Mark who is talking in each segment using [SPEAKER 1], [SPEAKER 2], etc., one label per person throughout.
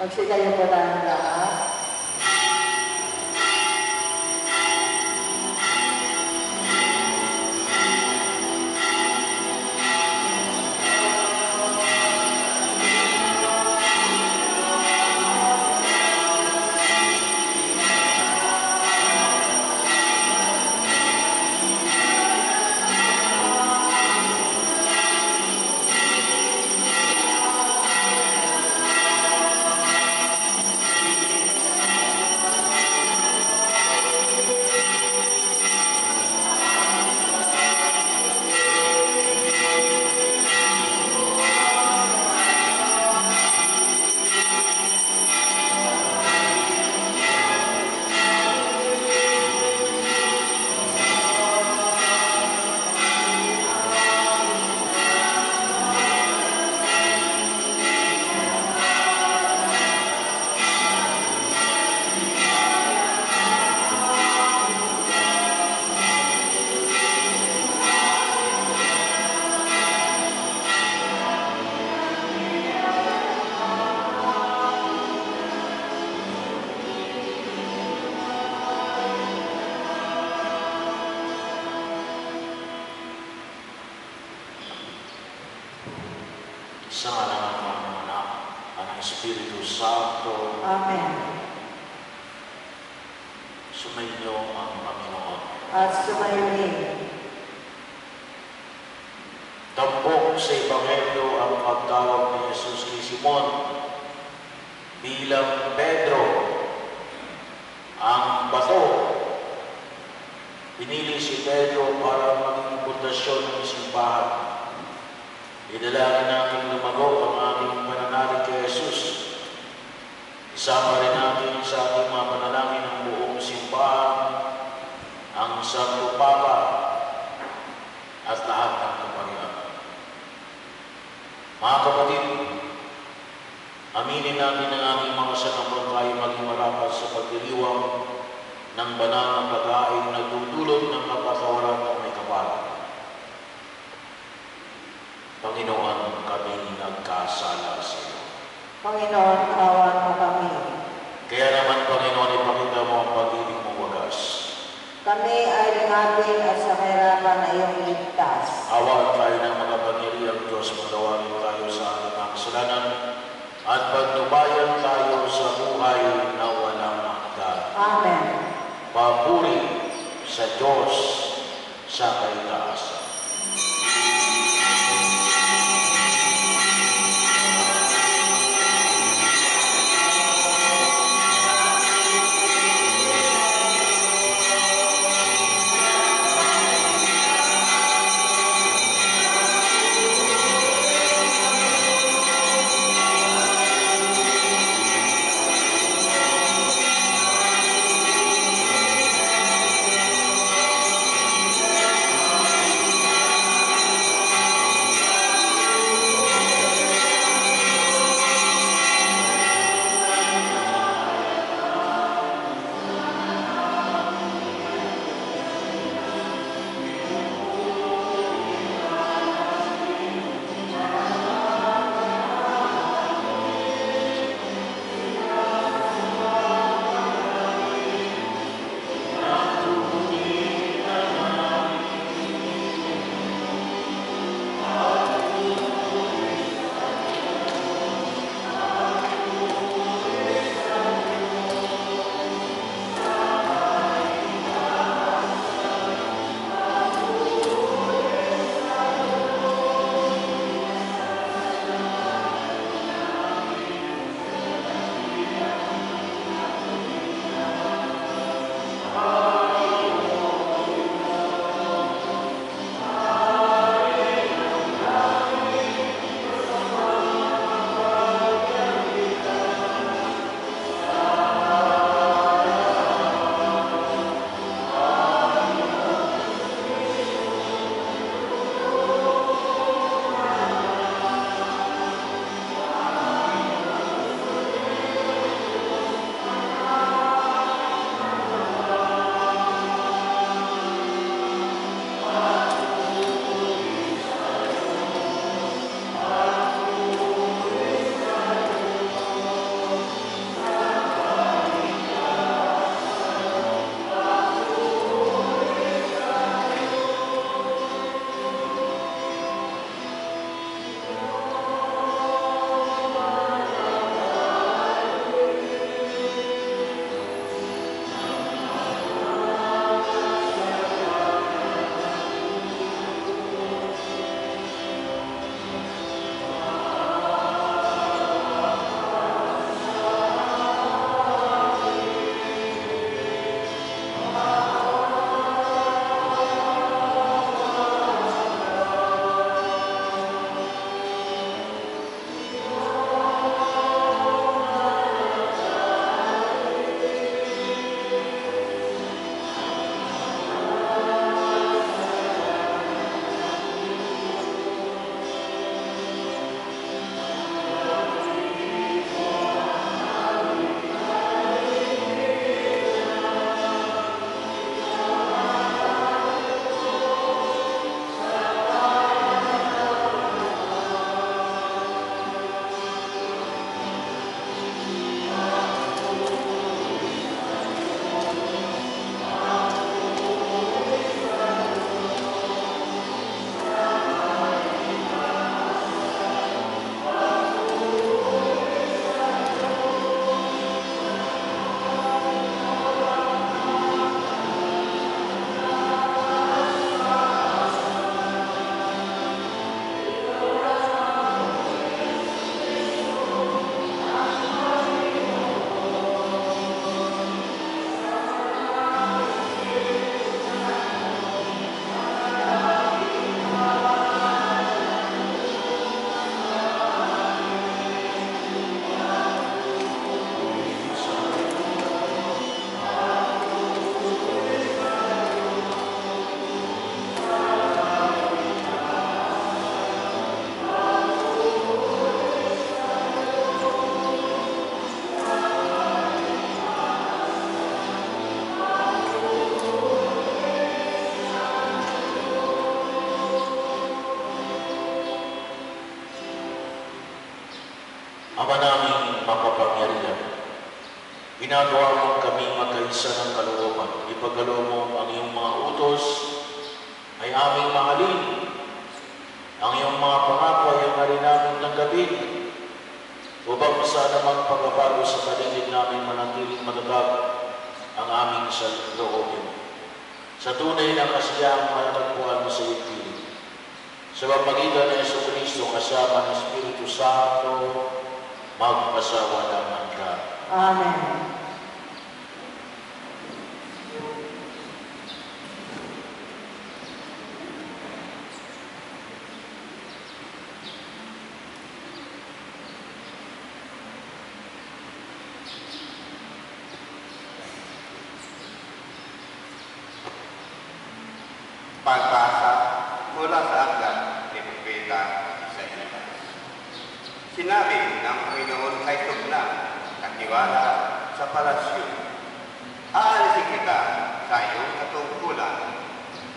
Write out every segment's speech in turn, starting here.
[SPEAKER 1] Magsitayo po tayong lahat.
[SPEAKER 2] Sa ngala ng Panginoon Anak, at ng Espiritu Santo,
[SPEAKER 1] Amen.
[SPEAKER 2] sumainyo ang Panginoon.
[SPEAKER 1] At sumayo rin.
[SPEAKER 2] Tampok sa Ebanghelyo ang pagtawag ni Jesus kay Simon bilang Pedro, ang bato. Pinili si Pedro para maging pundasyon ng simbahan. Idalangin natin lumago ang ating pananalig kay Jesus. Isama rin natin sa ating mga panalangin ng buong simbahan, ang Santo Papa, at lahat ng kaparian. Mga kapatid, aminin natin ang ating mga sanampalataya maging marapat sa pagdiriwang ng banal na pag-aing na dudulot ng kapatawaran ng may kapalan. Panginoon, kami nagkasala sa iyo.
[SPEAKER 1] Panginoon, awan mo kami.
[SPEAKER 2] Kaya naman, Panginoon, ipakita mo ang pag-ibig mo wagas.
[SPEAKER 1] Kami ay lingapin at sa kahirapan na iyong ligtas.
[SPEAKER 2] Awa tayo ng mga pangyariang Diyos, magawagin tayo sa ating mga kasalanan at pagnubayan tayo sa buhay na walang hanggan.
[SPEAKER 1] Amen.
[SPEAKER 2] Papuri sa Diyos sa kaitaasan.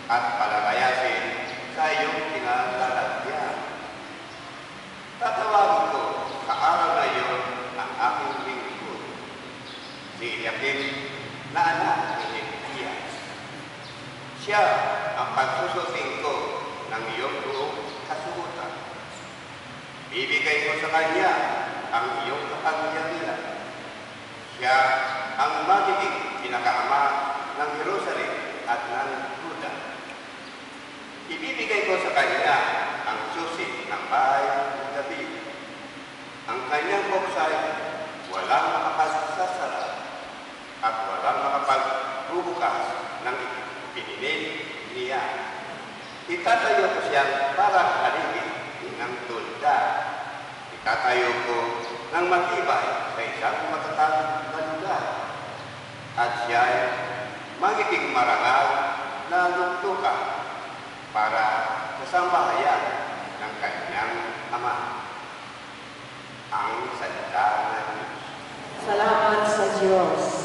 [SPEAKER 3] At palalayasin sa iyong kinalalagyan. Tatawagin ko sa araw na iyon ang aking lingkod. Si Eliakim na anak ni Hilkias. Siya ang pagsusuting ko ng iyong buong kasuhutan. Bibigay ko sa kanya ang iyong kapangyarihan. Siya ang magiging pinakaama ng Jerusalem at ng. Ibibigay ko sa kanya ang susi ng bahay ng David. Ang kanyang buksay walang makasasara at walang makapagbubukas ng pininin niya. Itatayo ko siyang parang haligi ng tulda. Itatayo ko ng matibay sa isang matatag na lugar. At siya magiging marangal na lugtuka para sa sambahayan ng kanyang ama. Ang salita ng Diyos.
[SPEAKER 1] Salamat sa Diyos.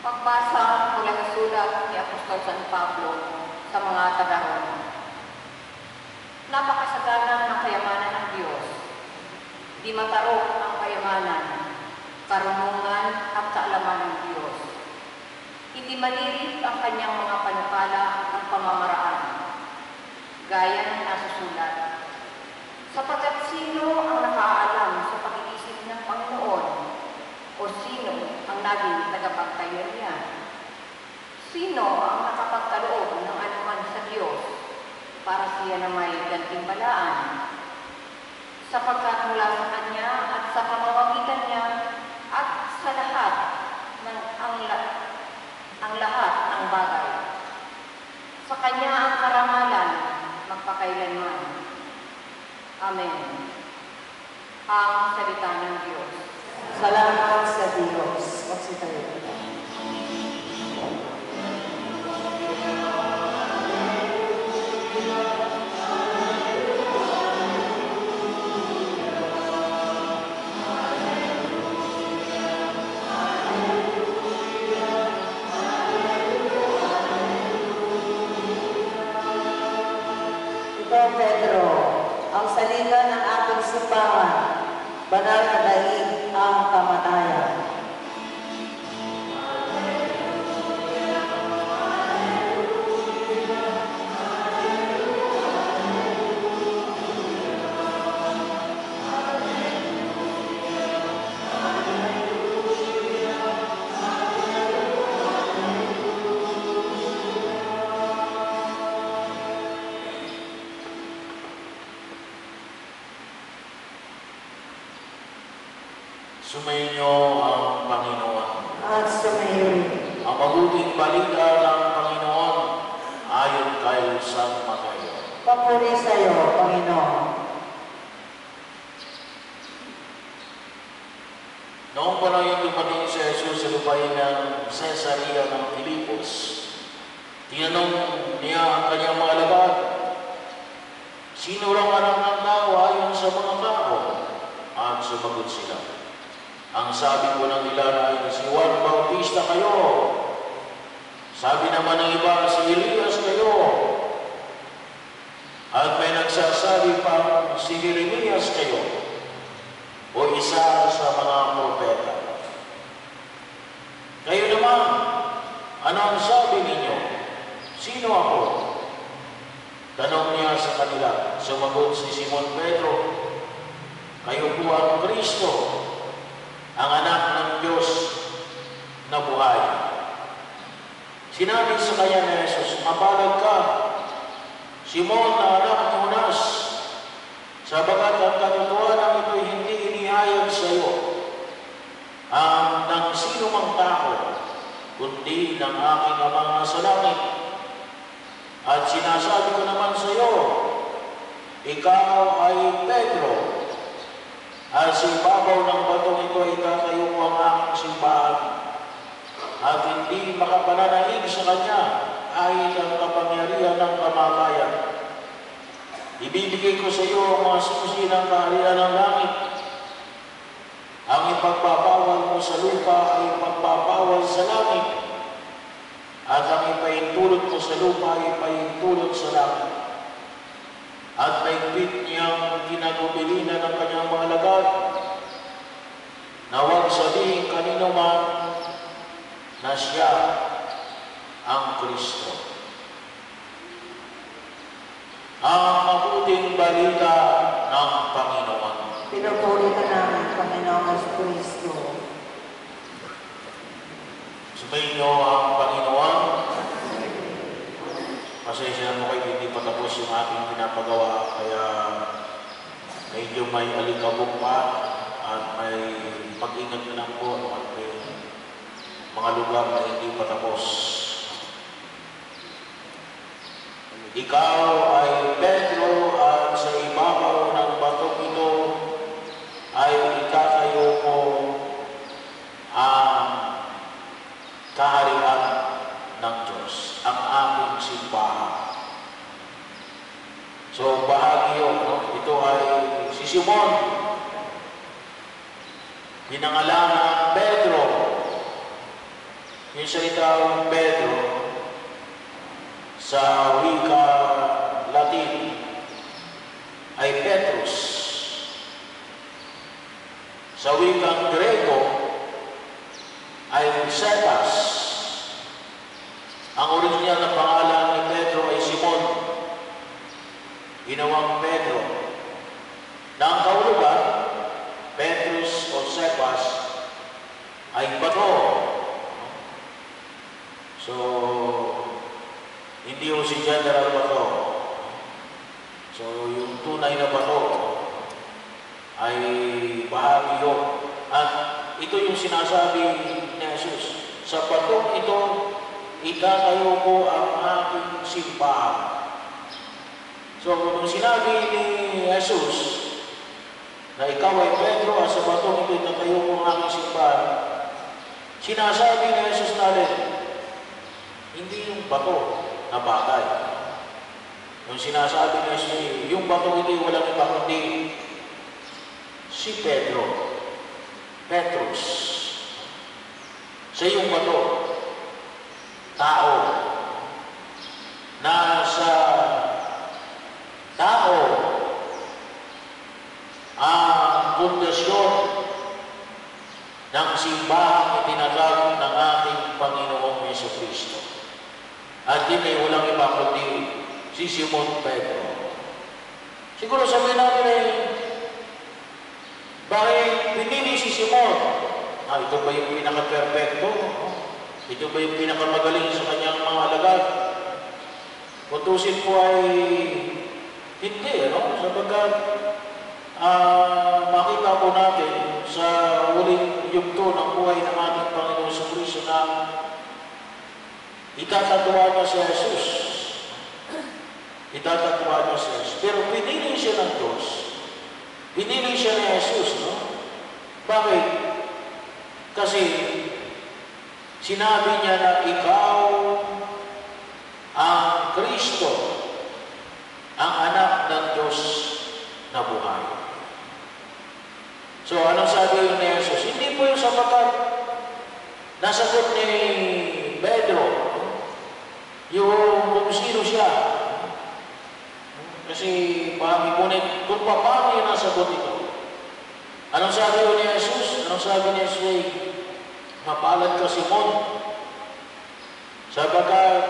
[SPEAKER 4] Pagbasa mula sa sulat ni Apostol San Pablo sa mga taga-Roma. Napakasagana ng kayamanan ng Diyos. Di matarok ang kayamanan, karunungan at kaalaman ng Diyos. Hindi maliit ang kanyang mga panukala at pamamaraan. Gaya ng nasusulat. Sapagkat sino ang nakaalam sa pag-iisip ng Panginoon o sino ang naging tagapagtayo niya? Sino ang nakapagkaloob ng anuman sa Diyos para siya na may gantimbalaan? Sapagkat mula sa Kanya at sa pamamagitan niya at sa lahat ng ang, ang lahat ng bagay. Sa Kanya ang karangalan magpakailanman. Amen. Ang salita ng Diyos.
[SPEAKER 1] Salamat sa Diyos. Magsitayo. Ito, Pedro, ang salita ng ating simbahan, banal na daig ang kamatayan. Papuri sa iyo, Panginoon.
[SPEAKER 2] Noong panahon yung dumating si Jesus sa lupain ng Caesarea ng Filipos, tinanong niya ang kanyang mga alagad, Sino raw anak ng tao ayon sa mga tao? At sumagot sila. Ang sabi ko ng nila ay si Juan Bautista kayo. Sabi naman ng iba, si Elias kayo. At may nagsasabi pa, si Jeremias kayo o isa sa mga propeta. Kayo naman, ano ang sabi ninyo? Sino ako? Tanong niya sa kanila, sumagot si Simon Pedro, kayo po ang Kristo, ang anak ng Diyos na buhay. Sinabi sa kanya ni Jesus, mabalag ka, Simon na anak ni Jonas, sabagat ang katotohanan ito'y hindi inihayag sa iyo ang ng sino mang tao, kundi ng aking amang nasa langit. At sinasabi ko naman sa iyo, ikaw ay Pedro, at sa ibabaw ng batong ito ay tatayo ko ang aking simbahan, at hindi makapananaig sa kanya ay ang kapangyarihan ng kamatayan. Ibibigay ko sa iyo ang mga susi ng kaharian ng langit. Ang ipagpapawal mo sa lupa ay ipagpapawal sa langit. At ang ipaintulot mo sa lupa ay ipaintulot sa langit. At maigpit niyang kinagubilinan ng kanyang mga lagad na huwag sabihin kanino man na siya ang Kristo. Ang mabuting balita ng Panginoon.
[SPEAKER 1] Pinupuri ka namin, Panginoong Kristo.
[SPEAKER 2] Sumayin niyo ang Panginoon. Pasensya na mo kayo, hindi pa tapos yung ating pinapagawa. Kaya medyo may alikabok pa at may pag-ingat na lang po at may mga lugar na hindi pa tapos. Ikaw ay Pedro at sa ibabaw ng batong ito ay itatayo ko ang kaharian ng Diyos, ang aming simbahan. So, bahagi yun, no? Ito ay si Simon, pinangalanan ng Pedro. yung salitang Pedro sa wika Latin ay Petrus. Sa wikang Grego ay Cephas. Ang original na pangalan ni Pedro ay Simon. Ginawang Pedro. Na ang kaulugan, Petrus o Cephas ay bato. So, hindi ho si General Bato. So, yung tunay na bato ay bahagi yun. At ito yung sinasabi ni Jesus. Sa batong ito, itatayo ko ang aking simbahan. So, nung sinabi ni Jesus na ikaw ay Pedro at sa batong ito itatayo ko ang aking simbahan, sinasabi ni Jesus natin, hindi yung bato na bagay. Yung sinasabi ni Jesus, yung bato ito walang iba kundi si Pedro. Petrus. Sa yung bato, tao, na sa tao ang pundasyon ng simbahang itinatag ng ating Panginoong Yeso Kristo. At din ay walang iba kundi si Simon Pedro. Siguro sabihin natin ay, bakit pinili si Simon? Ah, ito ba yung pinaka-perfecto? Ito ba yung pinakamagaling sa kanyang mga alagad? Kutusin po ay hindi, ano? Sapagkat ah, makita po natin sa huling yugto ng buhay ng ating Panginoon sa Kristo na itatatuwa niya si Jesus. Itatatuwa niya si Jesus. Pero pinili siya ng Diyos. Pinili siya ni Jesus, no? Bakit? Kasi sinabi niya na ikaw ang Kristo, ang anak ng Diyos na buhay. So, anong sabi yun ni Jesus? Hindi po yung sapagkat nasagot ni Pedro yung kung sino siya. Kasi pahami ngunit kung paano yung nasagot ito. Anong sabi yun ni Jesus? Anong sabi ni Jesus? Ay, Mapalad ka, Simon. Sapagkat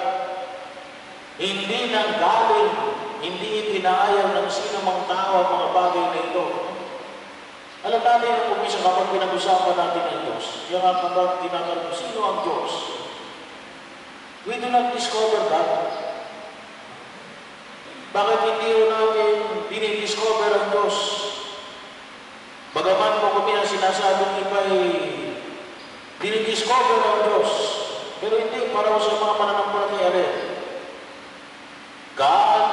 [SPEAKER 2] hindi nang galing, hindi ipinaayaw ng sino mang tao ang mga bagay na ito. Alam natin ang kumisa kapag pinag-usapan natin ang Diyos, yung kapag tinatanong, sino ang Diyos? We do not discover that. Bakit hindi ho natin dinidiscover ang Diyos? Bagaman po kami ang sinasabing iba ay dinidiscover ang Diyos. Pero hindi para sa mga mananampalataya rin. God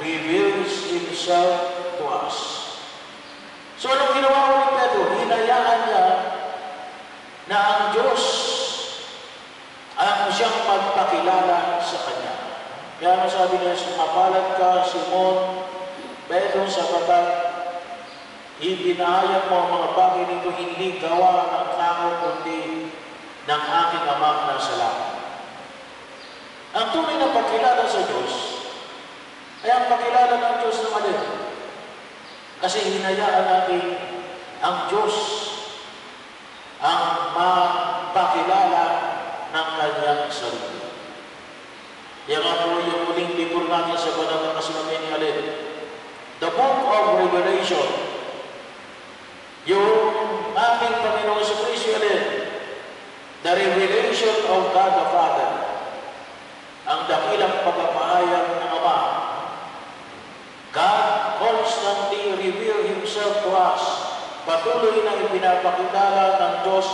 [SPEAKER 2] reveals Himself to us. So anong ginawa ni Pedro? Hinayaan niya na ang Diyos ang siyang magpakilala sa Kanya. Kaya nga sabi niya, mapalad ka, Simon, Pedro, sapagat ibinahayag mo ang mga bagay nito hindi gawa ng tao kundi ng aking ama na sa langit. Ang tunay na pagkilala sa Diyos ay ang pagkilala ng Diyos ng alin. Kasi hinayaan natin ang Diyos ang mapakilala ng kanyang sarili. Yan nga po yung muling libro natin sa banal na kasulatan ni Alin. The Book of Revelation. Yung ating Panginoon sa Kristo Alin. The revelation of God the Father. Ang dakilang pagpapahayag ng Ama. God constantly reveal Himself to us. Patuloy na ipinapakilala ng Diyos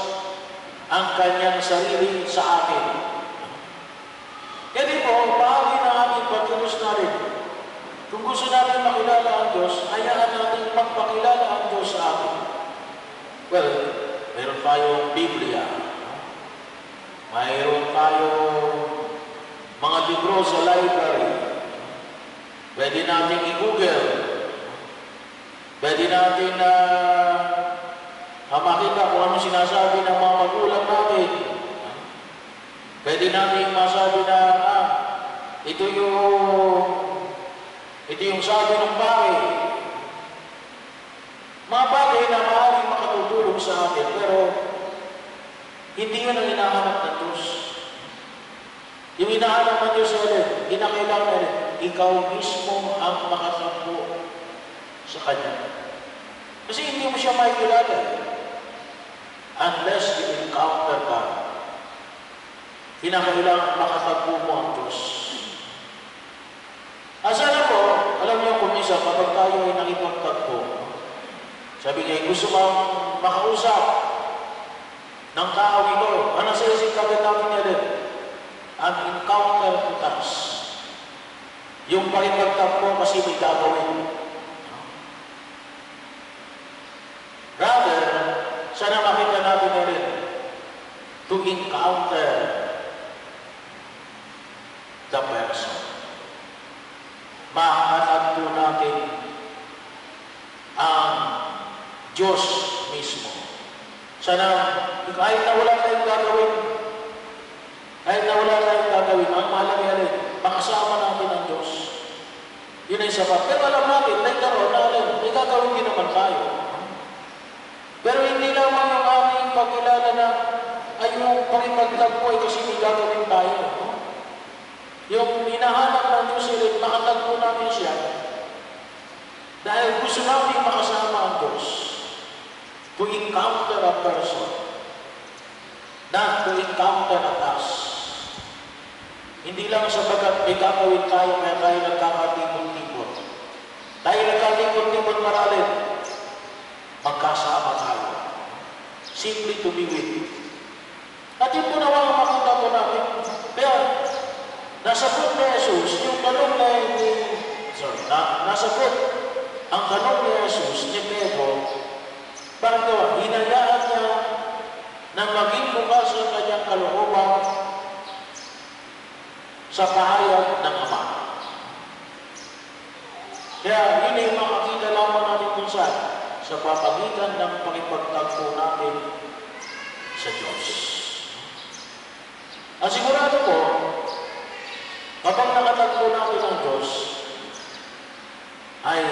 [SPEAKER 2] ang kanyang sarili sa atin. Po, bahagi ng ating pagkilos na rin. Kung gusto natin makilala ang Diyos, hayaan natin magpakilala ang Diyos sa atin. Well, meron tayong Biblia. Mayroon tayong mga libro sa library. Pwede natin i-google. Pwede natin na uh, makita kung ano sinasabi ng mga magulang natin. Pwede natin masabi na, ah, ito yung, ito yung sabi ng pare. Mga bagay na maaaring makatutulong sa atin, pero hindi yun ang hinahanap ng Diyos. Yung hinahanap ng Diyos ulit, kinakailangan ulit, ikaw mismo ang makatakbo sa Kanya. Kasi hindi mo siya makikilala. Unless you encounter God. Kinakailangan makatagpo mo ang Diyos. Asala ko, alam niyo kung minsan, kapag tayo ay nakipagtagpo, sabi niya, gusto kang makausap ng tao ito. Ano sa isip kagad natin niya din? An encounter to touch. Yung pakipagtagpo kasi may gagawin. Rather, sana makita natin na rin to encounter the person. Makakatagpo natin ang Diyos mismo. Sana, kahit na wala tayong gagawin, kahit na wala tayong gagawin, ang mahalaga rin, makasama natin ang Diyos. Yun ay sapat. Pero alam natin, nagkaroon na alam, may gagawin din naman tayo. Pero hindi lamang yung aming pagkilala na pakipagtagpo ay kasi may gagawin tayo. Yung hinahanap ng Diyos ulit, makatagpo namin siya dahil gusto namin makasama ang Diyos to encounter a person, not to encounter a task. Hindi lang sabagat may gagawin tayo kaya tayo nagkakatipon-tipon. Tayo nagkatipon-tipon maralin, magkasama tayo. Simply to be with you. At yun po ang makita po natin. Kaya, nasagot ni Jesus, yung tanong na ni, sorry, na, nasagot ang tanong ni Jesus ni Pedro, bakit gawa? Hinayaan niya na maging bukas ang kanyang kalooban sa pahayag ng Ama. Kaya yun ay makakita lamang natin kung saan sa pamagitan ng pakipagtagpo natin sa Diyos. At sigurado ko, kapag nakatagpo natin ang Diyos, ay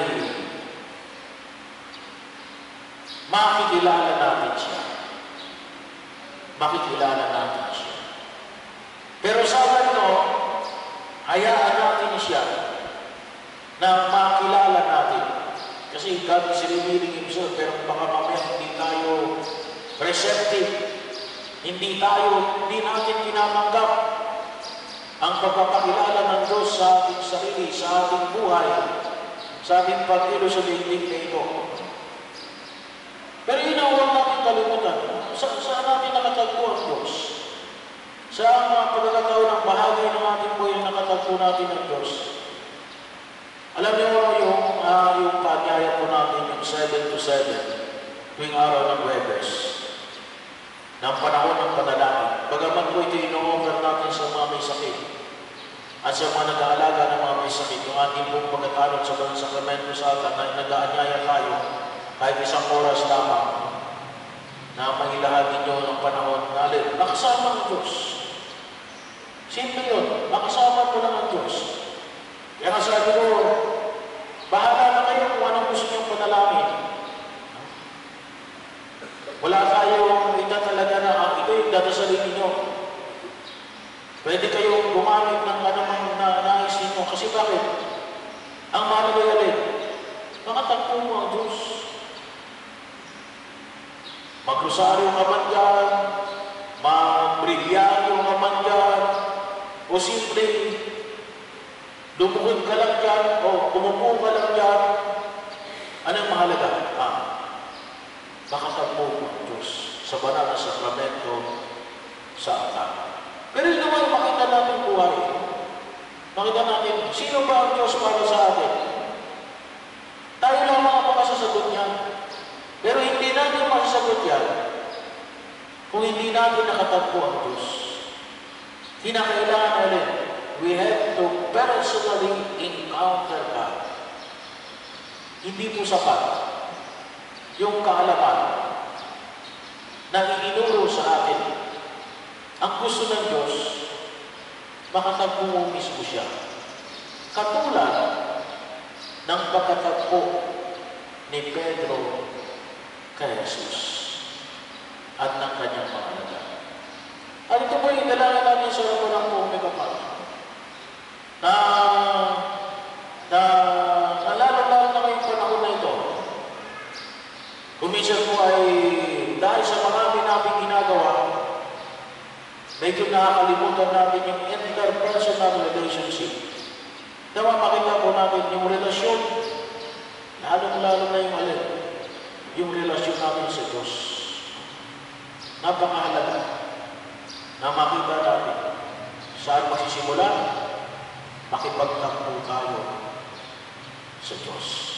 [SPEAKER 2] makikilala natin siya. Makikilala natin siya. Pero sa ganito, hayaan natin siya na makilala natin. Kasi God is revealing Himself, pero baka mamaya hindi tayo receptive. Hindi tayo, hindi natin tinatanggap ang pagpapakilala ng Diyos sa ating sarili, sa ating buhay, sa ating pag-ilo sa daigdig na ito. Pero yun ang huwag natin kalimutan. Sa, saan natin nakatagpo ang Diyos? Sa mga pagkakataon ng bahagi ng ating buhay na nakatagpo natin ang Diyos. Alam niyo mo yung, uh, yung paanyaya po natin, yung 7 to 7, tuwing araw ng Webes, ng panahon ng panalangin. Bagaman po ito ino-offer natin sa mga may sakit at sa mga nag-aalaga ng mga may sakit, yung ating pong pagkakalot sa mga sakramento sa atin na nag-aanyaya tayo kahit isang oras lamang na mahilahan ninyo ng panahon na alin. Nakasama ang Diyos. Simple yun. Makasama mo lang ang Diyos. Kaya nga sabi ko, bahala na kayo kung anong gusto niyong panalangin. Wala tayong ita talaga na ah, ito yung dadasalin ninyo. Pwede kayong gumamit ng anumang na nais ninyo. Kasi bakit? Ang mahalaga yan makatagpo mo ang Diyos. Magrosaryo ka man dyan, mabrilyaryo ka man dyan, o simple Lumukod ka lang dyan o umupo ka lang dyan. Anong mahalaga? Ah, makatagpo mo ang Diyos sa banal na sakramento sa atin. Pero yun naman makita natin buhay. Makita natin, sino ba ang Diyos para sa atin? Tayo lang mga makasasagot niya. Pero hindi natin masasagot yan kung hindi natin nakatagpo ang Diyos. Kinakailangan natin we have to personally encounter God. Hindi po sapat yung kaalaman na ininuro sa atin. Ang gusto ng Diyos, makatagpo mo mismo siya. Katulad ng pagkatagpo ni Pedro kay Jesus at ng kanyang mga alaga. At ito po yung dalangin natin sa ito ng buong megapag. Na, na, na lalo-lalo na ngayong panahon na ito, Kuminsan po ay dahil sa marami nating ginagawa, medyo nakakalimutan natin yung interpersonal relationship. Dawa makita po natin yung relasyon, lalong-lalo na yung alin, yung relasyon natin sa Diyos. Napakahalaga na makita natin saan magsisimula, makipagtakbo tayo sa Diyos.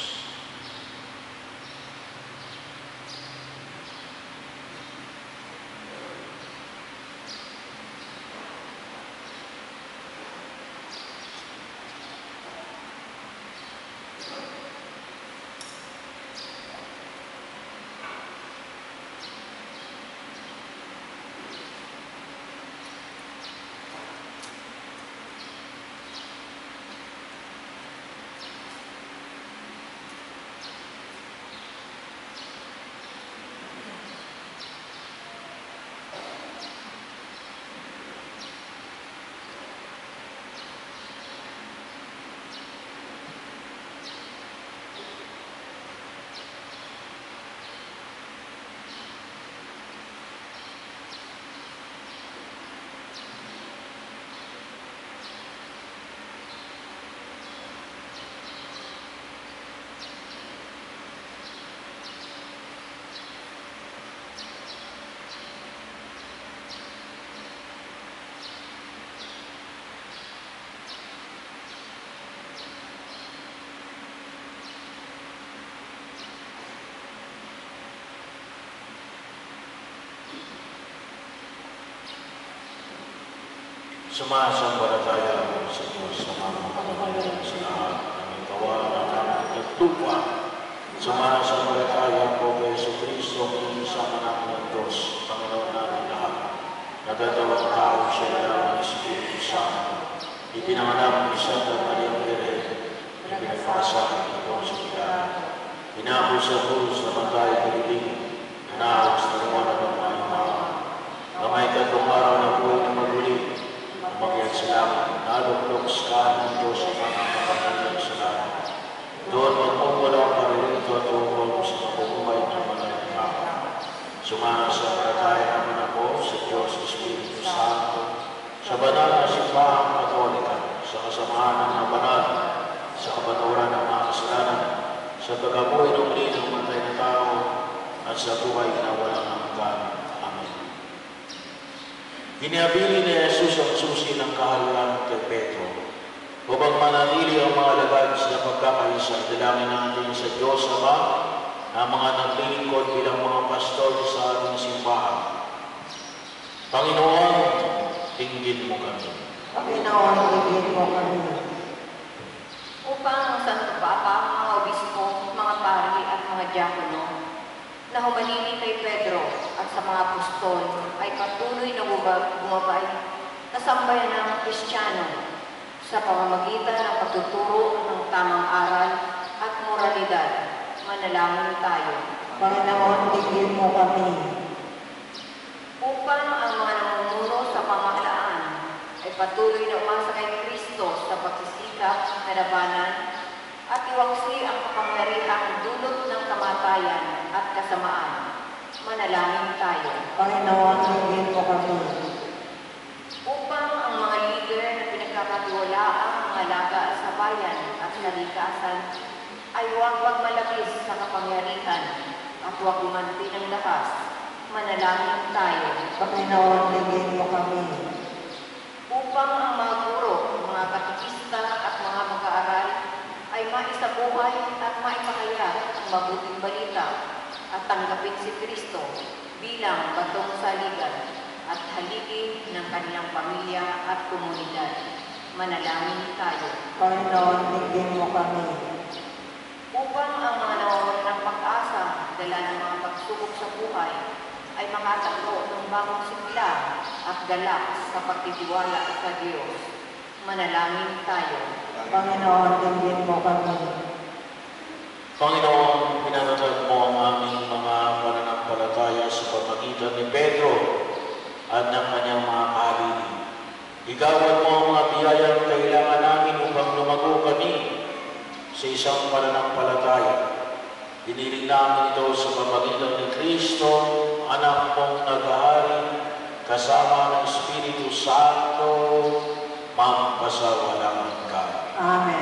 [SPEAKER 2] Sumasambalataya ako sa Diyos sa mga kapatid sa lahat ng gawa ng aming nagtupa. Sumasambalataya ako kay Yesu Kristo, ang isang anak ng Diyos, Panginoon namin lahat. Nagdadawang tao siya lang ng Espiritu Santo. Ipinanganak ni Santa Maria Mire, ipinagpakasahan ng Diyos sa Pilato. Pinako sa krus na matay pagiging, nanahos na lumanan ng mga imawa. Kamay tatlong araw na buhay na maguli, umakyat sa langit, naluklok kanan ng Diyos ang mga kapangyarihan sa langit. Doon magmumula ang paririto at umulong sa mabubuhay ng mga imawa. Sumama sa parataya naman ako sa Diyos Espiritu Santo, sa banal na simbahang katolika, sa kasamahan ng mga banal, sa kabaturan ng mga kasalanan, sa pagabuhay ng muli ng matay na tao, at sa buhay na walang hanggan. Amen. Iniabili ni Jesus ang susi ng kahaluan kay Pedro upang manatili ang mga lagad sa pagkakaisa. Dalangin natin sa Diyos Ama na mga naglilingkod bilang mga pastor sa ating simbahan. Panginoon, tingin mo kami.
[SPEAKER 1] Panginoon, ibigin mo kami.
[SPEAKER 4] upang ang Santo Papa, mga obispo, mga pari at mga diakono na humanili kay Pedro at sa mga apostol ay patuloy na buma- bumabay na sambayan ng Kristiyano sa pamamagitan ng pagtuturo ng tamang aral at moralidad. Manalangin tayo.
[SPEAKER 1] Panginoon, ibigin mo kami.
[SPEAKER 4] upang ang mga namumuno sa pamahalaan ay patuloy na umasa kay Kristo sa pagsisikap na labanan at iwaksi ang kapangyarihang dulot ng kamatayan at kasamaan. Manalangin tayo.
[SPEAKER 1] Panginoon, ibigin mo kami.
[SPEAKER 4] Upang ang mga leader na pinagkakatiwalaang mga laga sa bayan at kalikasan ay huwag magmalabis sa kapangyarihan at huwag gumanti ng lakas. Manalangin tayo.
[SPEAKER 1] Panginoon, ibigin mo kami.
[SPEAKER 4] upang ang mga guro, mga katikista at mga mag-aaral ay maisabuhay at maipahayag ang mabuting balita at tanggapin si Kristo bilang batong saligan at haligi ng kanilang pamilya at komunidad. Manalangin tayo.
[SPEAKER 1] Panginoon, ibigin mo kami.
[SPEAKER 4] upang ang mga nawawalan ng pag-asa, dala ng mga pagsubok sa buhay, ay makatakbo ng bagong simula at galak sa pagtitiwala sa Diyos. Manalangin tayo.
[SPEAKER 5] Panginoon, tingin mo kami.
[SPEAKER 2] Panginoon, pinanatag mo ang aming mga pananampalataya sa pamagitan ni Pedro at ng kanyang mga kalili. Igawan mo ang mga biyayang kailangan namin upang lumago kami sa isang pananampalataya. Hiniling namin ito sa pamagitan ni Kristo, anak mong nag-ahari, kasama ng Espiritu Santo, mampasawalang ka.
[SPEAKER 5] Amen.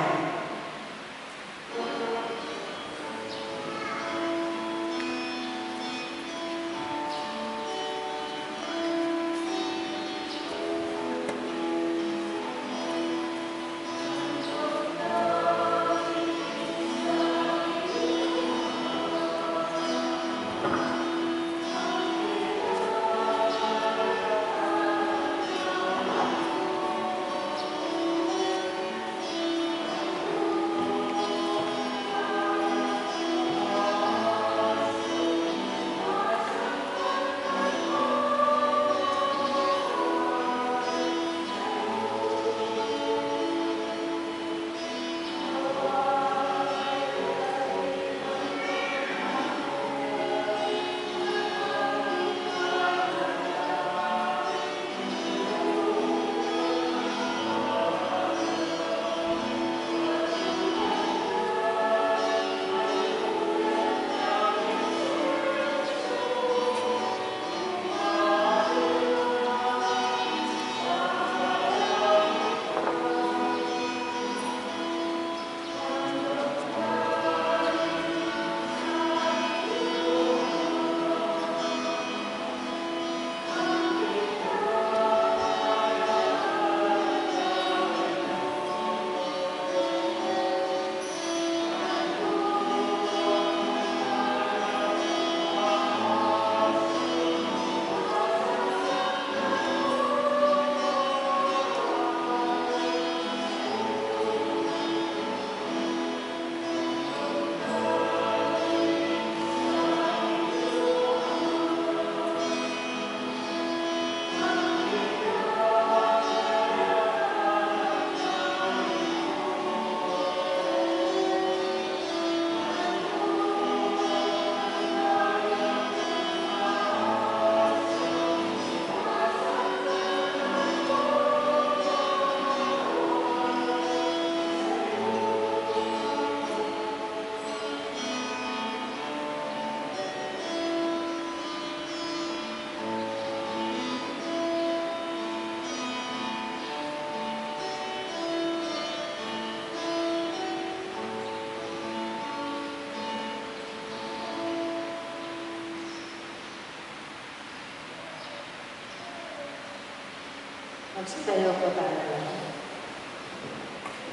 [SPEAKER 5] Magsitayo po tayo.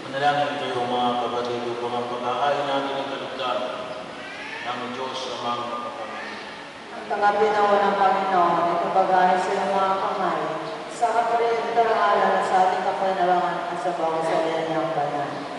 [SPEAKER 2] Manalangin kayo mga kapatid upang ang pag-ahain natin ang kalugdan ng Diyos amang kapamilya.
[SPEAKER 5] Ang tanggapin na ng Panginoon, ito bagay sa mga kamay, sa kapalitan ng alam sa ating kapanalangan at sa bawat sa niyang banal.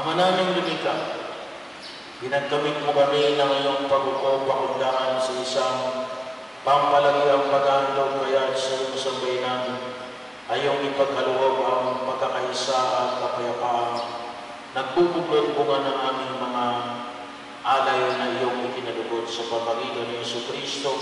[SPEAKER 2] Ama naming lumika, pinagkamit mo kami ng iyong pag-uko pakundangan sa isang pampalagiang paghandog kaya sa iyong sabay namin ay iyong ipagkaluwag ang pagkakaisa at kapayapaan. Nagbubugbog-bunga ng aming mga alay na iyong ikinalugod sa pamagitan ni Yesu Kristo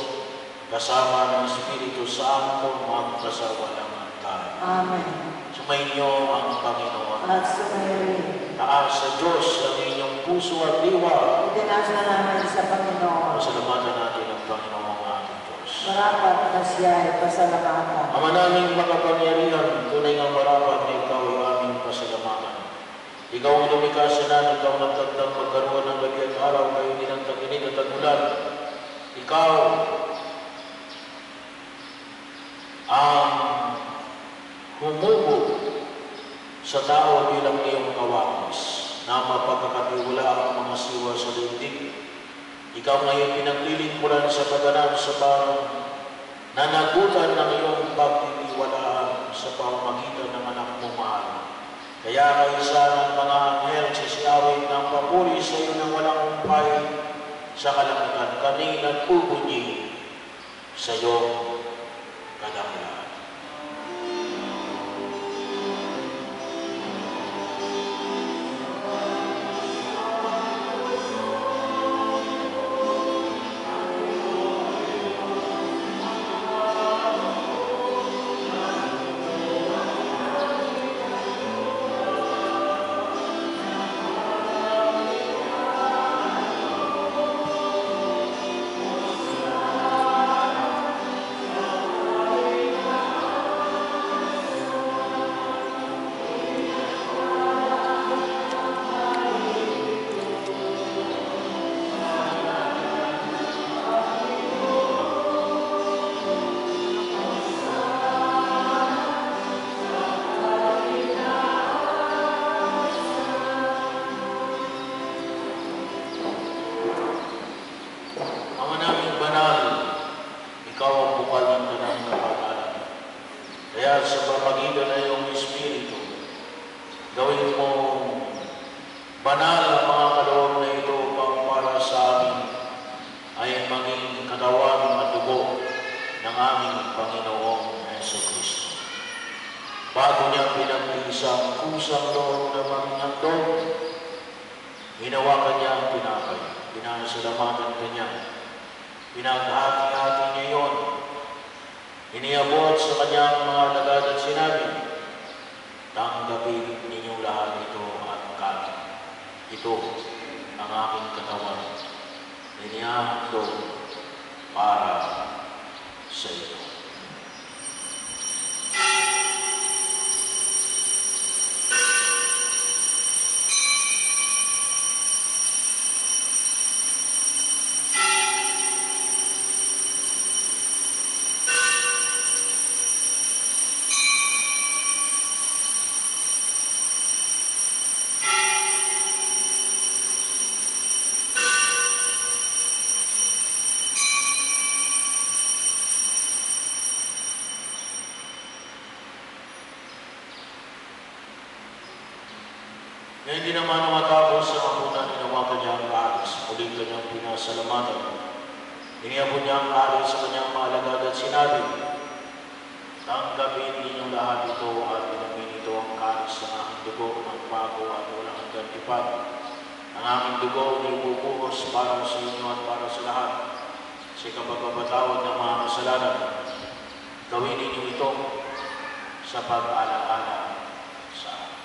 [SPEAKER 2] kasama ng Espiritu Santo magkasawalang tayo.
[SPEAKER 5] Amen.
[SPEAKER 2] Sumainyo ang Panginoon.
[SPEAKER 5] At sumayin.
[SPEAKER 2] Taas sa Diyos ang inyong puso at diwa.
[SPEAKER 5] Itinasa namin sa Panginoon.
[SPEAKER 2] Pasalamatan natin ang Panginoon ang ating Diyos.
[SPEAKER 5] Marapat na siya ay pasalamatan.
[SPEAKER 2] Ama naming makapangyarihan, tunay nga marapat na ikaw ay aming pasalamatan. Ikaw ang lumikha sa namin, ikaw ang nagtagdang magkaroon ng gabi at araw, kayo din ang taginit at tagulan. Ikaw ang humubog sa tao bilang iyong kawakis na mapagkakatiwala ang mga siwa sa daigdig Ikaw ngayon pinaglilingkuran sa pagganap sa parang nanagutan ng iyong pagtitiwalaan sa pamamagitan ng anak mo mahal. Kaya kaisa ng mga anghel sisiyawin ng papuri sa iyo ng walang umpay sa kalangitan kami nagpupuni sa iyong kadakilaan. Hindi naman matapos sa mapunan, inawakan niya ang alis. Muling kanyang pinasalamatan. Iniabot niya ang alis sa kanyang mga alagad at sinabi, Tanggapin ninyong lahat ito at inamin ito ang kalis ng aking dugo ng bago at walang hanggang. Ang aking dugo na ibubuhos para sa inyo at para sa lahat. Sa kapagpapatawad ng mga kasalanan, gawin ninyo ito sa pag-alaala sa akin.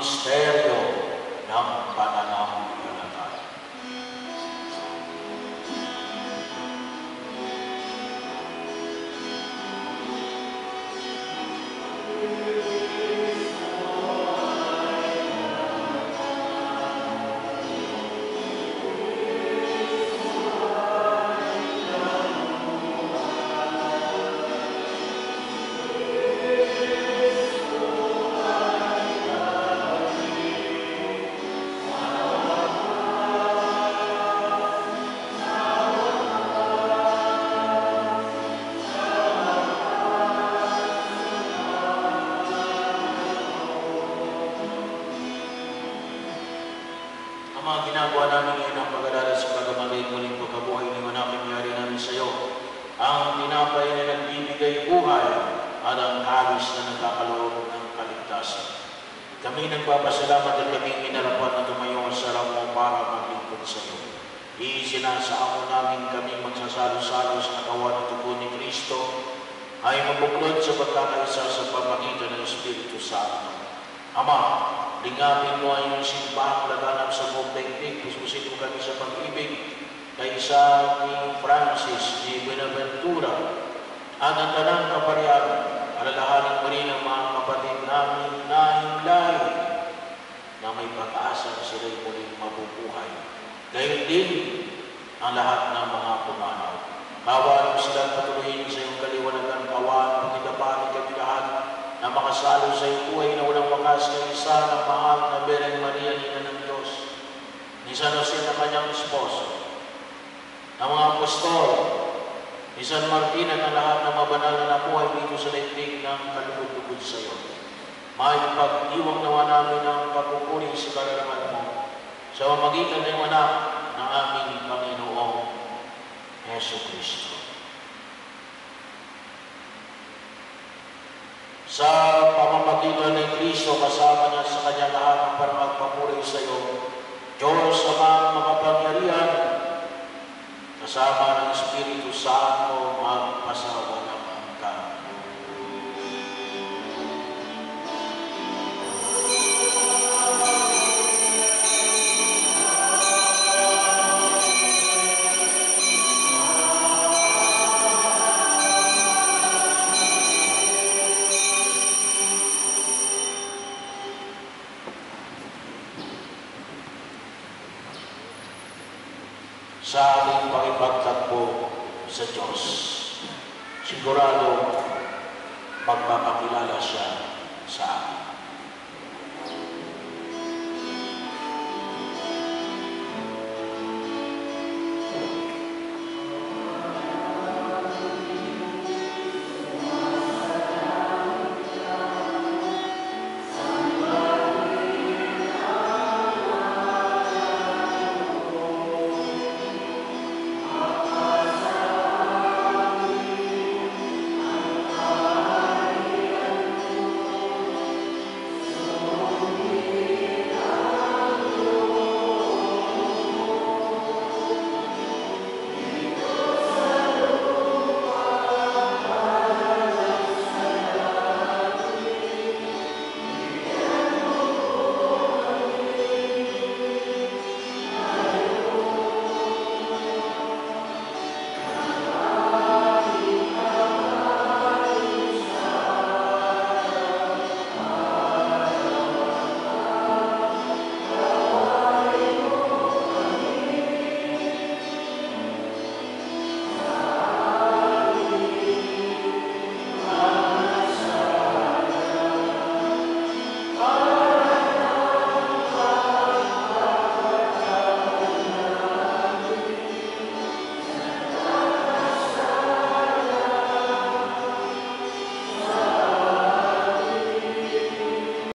[SPEAKER 2] Ang ang lahat ng mga pumanaw. Kawaan mo sila patuloyin sa iyong kaliwanagan, kawaan pagkitapahan kami lahat na makasalo sa iyong buhay na walang wakas kay isa na mahal na Beren Maria, Nina ng Diyos, ni San Jose na kanyang esposo, ng mga apostol, ni San Martin at ang lahat ng mabanal na nabuhay dito sa daigdig ng kalugod-lugod sa iyo. May pag-iwang nawa namin ang pagpupuri sa kalalaman mo sa mamagitan ng anak ng aming Yeso Kristo. Sa pamamagitan ng Kristo, kasama niya sa kanya lahat ng panagpapuri sa iyo, Diyos Amang makapangyarihan, kasama ng Espiritu Santo, magpasawalang sa ating pakipagtagpo sa Diyos. Sigurado, magpapakilala siya.